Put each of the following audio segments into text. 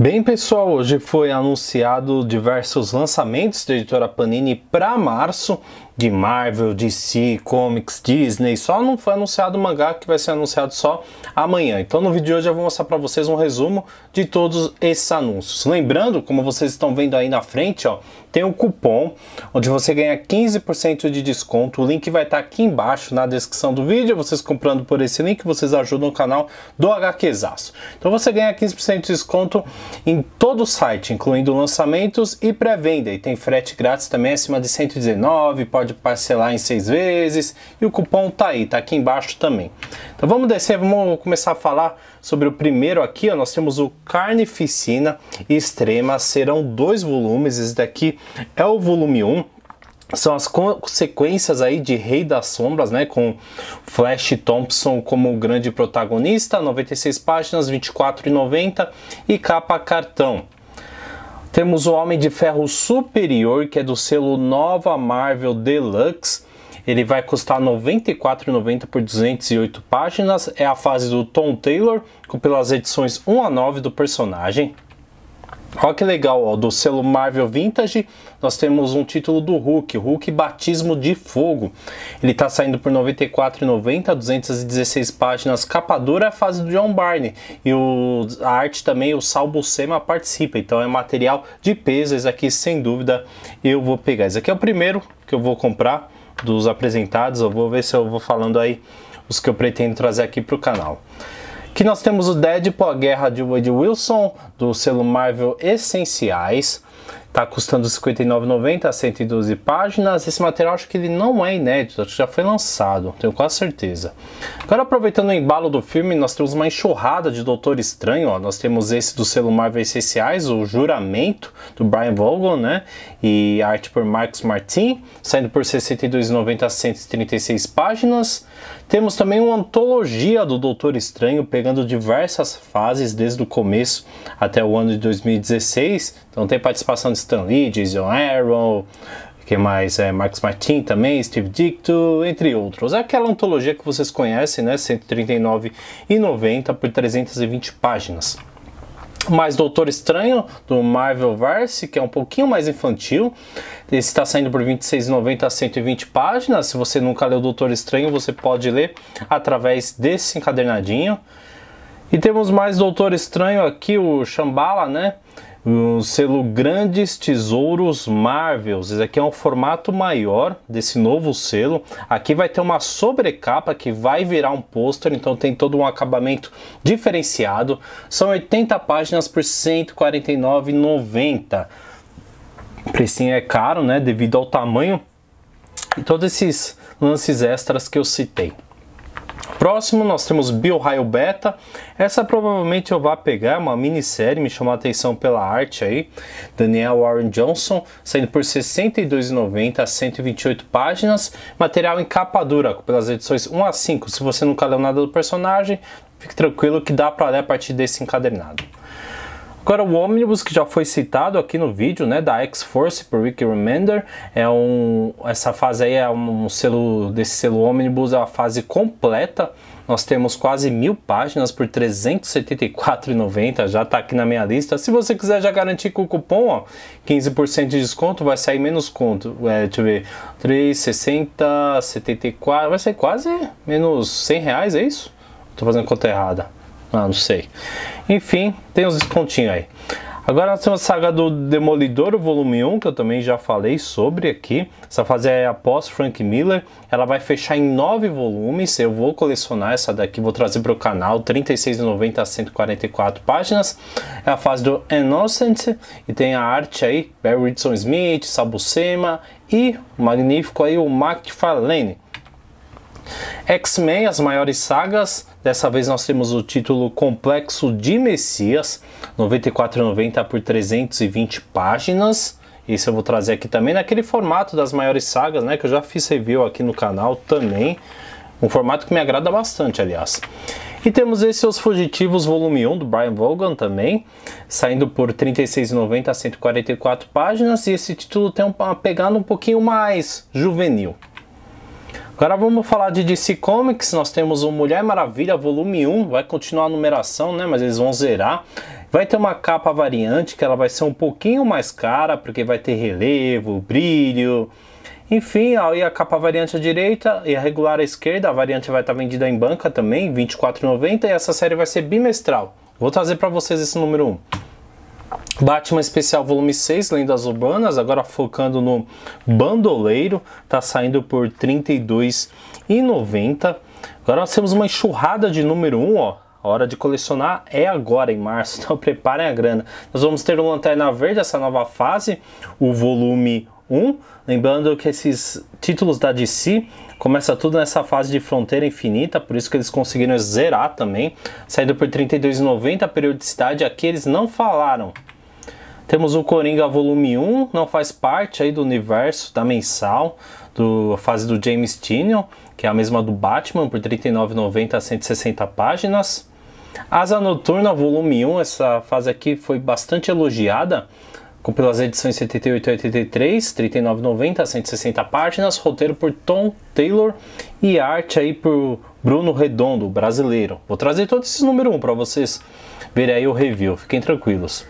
Bem, pessoal, hoje foi anunciado diversos lançamentos da editora Panini para março de Marvel, DC, Comics, Disney. Só não foi anunciado o mangá que vai ser anunciado só amanhã. Então no vídeo de hoje eu vou mostrar para vocês um resumo de todos esses anúncios. Lembrando, como vocês estão vendo aí na frente, ó, tem um cupom onde você ganha 15% de desconto. O link vai estar aqui embaixo na descrição do vídeo. Vocês comprando por esse link, vocês ajudam o canal do HQzaço. Então você ganha 15% de desconto em todo o site, incluindo lançamentos e pré-venda. E tem frete grátis também acima de 119, pode parcelar em seis vezes. E o cupom tá aí, tá aqui embaixo também. Então vamos descer, vamos começar a falar sobre o primeiro aqui. Ó, nós temos o Carnificina Extrema, serão dois volumes. Esse daqui é o volume 1 são as consequências aí de Rei das Sombras, né, com Flash Thompson como grande protagonista, 96 páginas, 24,90 e capa cartão. Temos o Homem de Ferro Superior, que é do selo Nova Marvel Deluxe. Ele vai custar R$ 94,90 por 208 páginas. É a fase do Tom Taylor, com pelas edições 1 a 9 do personagem. Olha que legal, ó, do selo Marvel Vintage, nós temos um título do Hulk, Hulk Batismo de Fogo. Ele está saindo por R$ 94,90, 216 páginas, capa dura, a fase do John Barney. E o, a arte também, o Sal Buscema participa, então é material de peso, esse aqui sem dúvida eu vou pegar. Esse aqui é o primeiro que eu vou comprar dos apresentados, eu vou ver se eu vou falando aí os que eu pretendo trazer aqui para o canal. Aqui nós temos o Deadpool, a Guerra de Wade Wilson, do selo Marvel Essenciais. Tá custando R$ 59,90, 112 páginas. Esse material acho que ele não é inédito, acho que já foi lançado, tenho quase certeza. Agora aproveitando o embalo do filme, nós temos uma enxurrada de Doutor Estranho, ó. Nós temos esse do selo Marvel Essenciais, o Juramento, do Brian Vogel, né? E arte por Marcos Martin, saindo por R$ 62,90 136 páginas. Temos também uma antologia do Doutor Estranho, pegando diversas fases desde o começo até o ano de 2016. Então tem participação de Stan Lee, Jason Aaron, que mais? É, Marcos Martin também, Steve Dicto, entre outros. É aquela antologia que vocês conhecem, né? R$ 139,90 por 320 páginas mais Doutor Estranho do Marvelverse, que é um pouquinho mais infantil. Esse está saindo por R$ 26,90 a 120 páginas. Se você nunca leu Doutor Estranho, você pode ler através desse encadernadinho. E temos mais Doutor Estranho aqui, o Shambhala, né? O selo Grandes Tesouros Marvels. Esse aqui é um formato maior desse novo selo. Aqui vai ter uma sobrecapa que vai virar um pôster, então tem todo um acabamento diferenciado. São 80 páginas por R$ 149,90. O precinho é caro, né, devido ao tamanho e todos esses lances extras que eu citei. Próximo nós temos BioRail Beta. Essa provavelmente eu vou pegar, uma minissérie, me chamou a atenção pela arte aí. Daniel Warren Johnson, saindo por R$ 62,90 a 128 páginas. Material em capa dura, pelas edições 1 a 5. Se você nunca leu nada do personagem, fique tranquilo que dá para ler a partir desse encadernado. Agora o ônibus que já foi citado aqui no vídeo, né, da X-Force por Rick Remender, é um, essa fase aí é um selo desse selo ônibus, é a fase completa. Nós temos quase mil páginas por R$ 374,90, já está aqui na minha lista. Se você quiser já garantir com o cupom, ó, 15% de desconto, vai sair menos conto. É, deixa eu ver, 360, 74, vai sair quase menos 100 reais, é isso? Estou fazendo conta errada. Ah, não sei. Enfim, tem uns descontinhos aí. Agora nós temos a saga do Demolidor, o volume 1, que eu também já falei sobre aqui. Essa fase é após Frank Miller. Ela vai fechar em 9 volumes. Eu vou colecionar essa daqui, vou trazer para o canal. 36,90 a 144 páginas. É a fase do Innocent. E tem a arte aí, Barry Richardson Smith, Sabucema e o magnífico aí, o McFarlane. X-Men, as maiores sagas. Dessa vez nós temos o título Complexo de Messias, 94,90 por 320 páginas. Esse eu vou trazer aqui também naquele formato das maiores sagas, né? Que eu já fiz review aqui no canal também. Um formato que me agrada bastante, aliás. E temos esse Os Fugitivos volume 1 do Brian Vaughan também, saindo por R$ 36,90 a 144 páginas. E esse título tem uma pegada um pouquinho mais juvenil. Agora vamos falar de DC Comics. Nós temos o Mulher Maravilha volume 1, vai continuar a numeração, né, mas eles vão zerar. Vai ter uma capa variante que ela vai ser um pouquinho mais cara, porque vai ter relevo, brilho, enfim, aí a capa variante à direita e a regular à esquerda, a variante vai estar vendida em banca também, R$ 24,90 e essa série vai ser bimestral. Vou trazer para vocês esse número 1. Batman Especial Volume 6, Lendas Urbanas, agora focando no Bandoleiro, tá saindo por R$ 32,90. Agora nós temos uma enxurrada de número 1, ó. A hora de colecionar é agora, em março, então preparem a grana. Nós vamos ter o Lanterna Verde, essa nova fase, o volume 1. Lembrando que esses títulos da DC começa tudo nessa fase de fronteira infinita, por isso que eles conseguiram zerar também, saindo por R$ 32,90 a periodicidade, aqui eles não falaram. Temos o Coringa volume 1, não faz parte aí do universo da mensal, do a fase do James Tynion, que é a mesma do Batman, por R$ 39,90 a 160 páginas. Asa Noturna volume 1, essa fase aqui foi bastante elogiada, com pelas edições 78 e 83, 39,90, 160 páginas, roteiro por Tom Taylor e arte aí por Bruno Redondo, brasileiro. Vou trazer todos esses número 1 para vocês verem aí o review, fiquem tranquilos.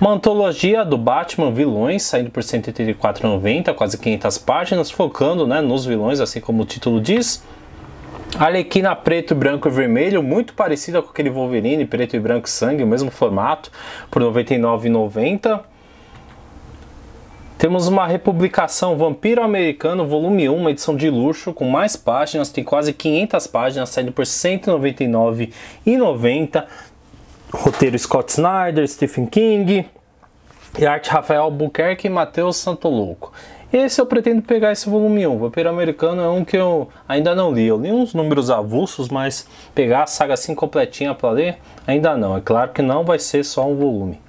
Uma antologia do Batman Vilões, saindo por 184,90, quase 500 páginas, focando né, nos vilões, assim como o título diz. Arlequina preto, branco e vermelho, muito parecida com aquele Wolverine preto e branco sangue, o mesmo formato, por R$ 99,90. Temos uma republicação Vampiro Americano, volume 1, uma edição de luxo, com mais páginas, tem quase 500 páginas, saindo por R$ 199,90. Roteiro Scott Snyder, Stephen King, e arte Rafael Albuquerque e Matheus Santoloco. Esse eu pretendo pegar esse volume 1. Vampiro Americano é um que eu ainda não li. Eu li uns números avulsos, mas pegar a saga assim completinha para ler, ainda não. É claro que não vai ser só um volume.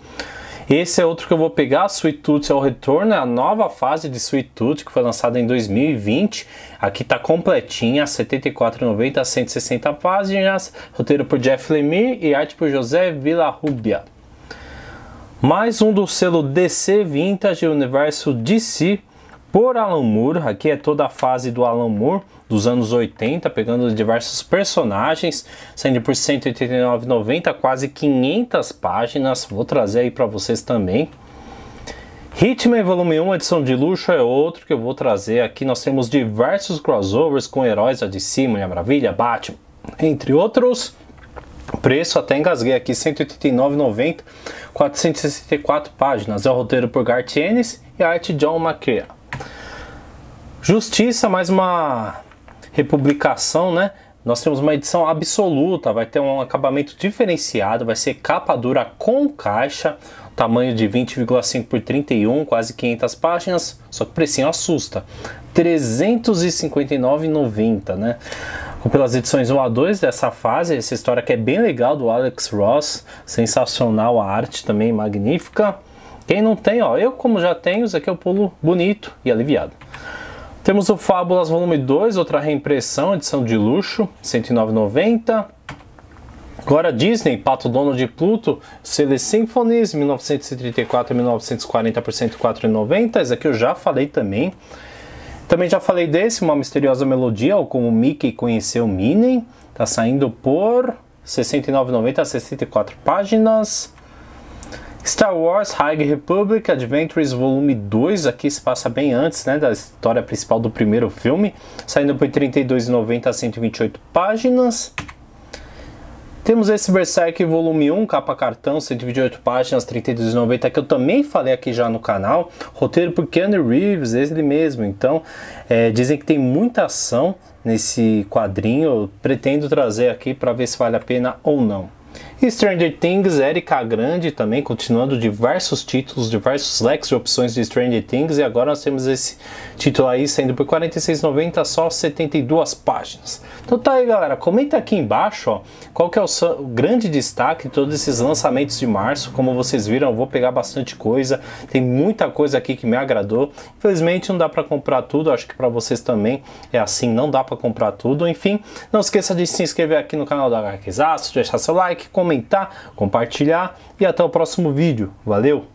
Esse é outro que eu vou pegar, Sweet Tooth é o retorno, é a nova fase de Sweet Tooth que foi lançada em 2020. Aqui tá completinha, 74,90 a 160 páginas, roteiro por Jeff Lemire e arte por José Villarrubia. Mais um do selo DC Vintage Universo DC por Alan Moore. Aqui é toda a fase do Alan Moore dos anos 80, pegando diversos personagens, saindo por R$ 189,90, quase 500 páginas. Vou trazer aí para vocês também. Hitman Volume 1, edição de luxo, é outro que eu vou trazer aqui. Nós temos diversos crossovers com heróis da DC, Mulher Maravilha, Batman, entre outros. Preço até engasguei aqui, R$ 189,90, 464 páginas. É o roteiro por Garth Ennis e a arte John McCrea. Justiça, mais uma republicação, né? Nós temos uma edição absoluta, vai ter um acabamento diferenciado, vai ser capa dura com caixa, tamanho de 20,5 por 31, quase 500 páginas, só que o precinho assusta. R$ 359,90, né? Pelas edições 1 a 2 dessa fase, essa história que é bem legal do Alex Ross, sensacional a arte também magnífica. Quem não tem, ó, eu como já tenho, isso aqui eu pulo bonito e aliviado. Temos o Fábulas Volume 2, outra reimpressão, edição de luxo, R$ 109,90. Agora Disney, Pato Dono de Pluto, Silly Symphonies, 1934 e 1940 por R$ 104,90. Esse aqui eu já falei também. Também já falei desse, Uma Misteriosa Melodia, ou como Mickey conheceu Minnie. Tá saindo por R$ 69,90 a 64 páginas. Star Wars High Republic Adventures Volume 2, aqui se passa bem antes né, da história principal do primeiro filme, saindo por R$ 32,90 a 128 páginas. Temos esse Berserk Volume 1, capa cartão, 128 páginas, 32,90, que eu também falei aqui já no canal. Roteiro por Keanu Reeves, ele mesmo. Então, é, dizem que tem muita ação nesse quadrinho. Eu pretendo trazer aqui para ver se vale a pena ou não. Stranger Things, Erika Grande também, continuando diversos títulos, diversos leques de opções de Stranger Things, e agora nós temos esse título aí saindo por R$ 46,90, só 72 páginas. Então tá aí galera, comenta aqui embaixo ó, qual que é o, o grande destaque de todos esses lançamentos de março, como vocês viram eu vou pegar bastante coisa, tem muita coisa aqui que me agradou, infelizmente não dá para comprar tudo, acho que para vocês também é assim, não dá para comprar tudo, enfim, não esqueça de se inscrever aqui no canal da HQzaço, deixar seu like, comentar, compartilhar e até o próximo vídeo. Valeu!